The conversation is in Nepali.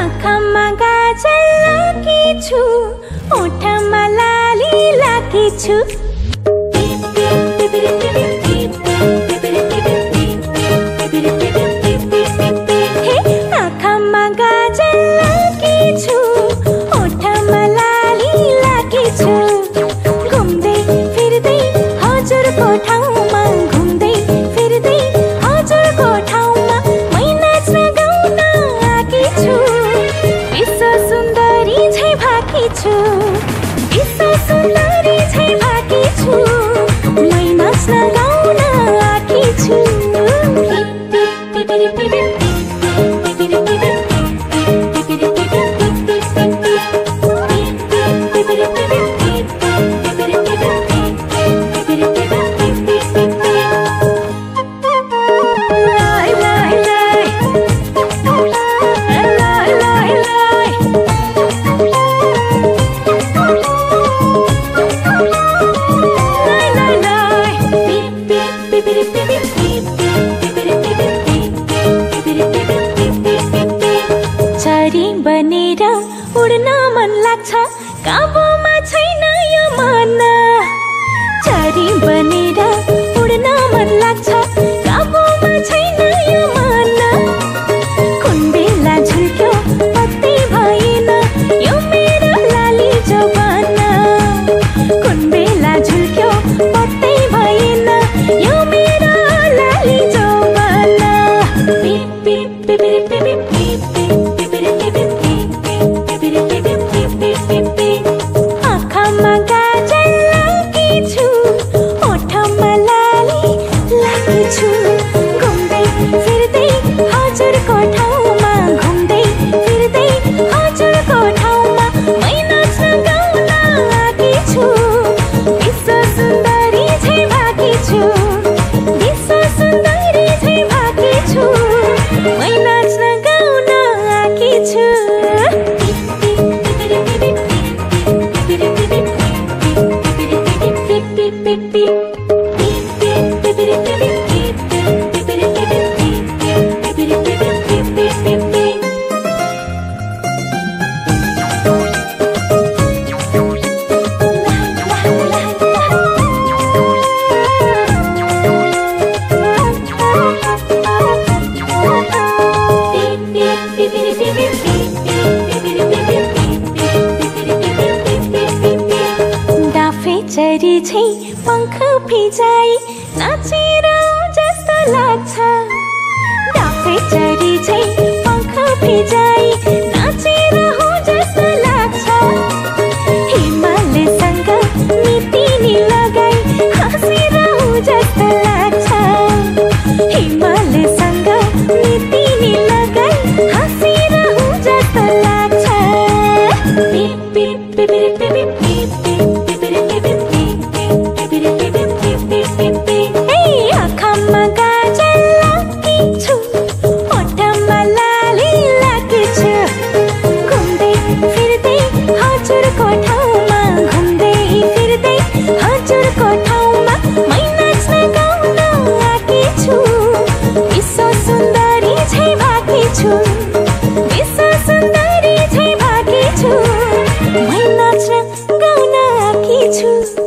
आँखामा गाजल लाकी छु लाली लाकी चरी बनेर उड्न मन लाग्छ। काबो beep beep. चरी छै पङ्ख फिजाइ नाचेरौ जस्तो लाग्छ। डाकै चरी छै पङ्ख फिजाइ to